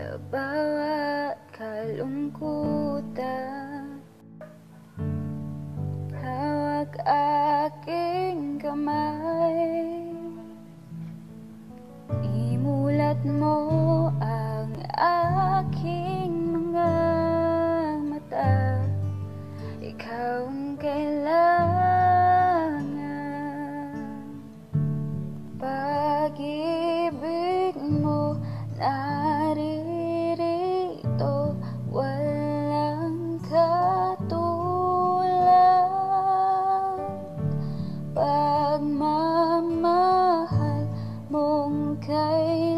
Sa bawat kalungkutan. Hawak aking kamay. Imulat mo ang aking mga mata. Ikaw ang kailangan. Pag-ibig mo na pagmamahal mong kay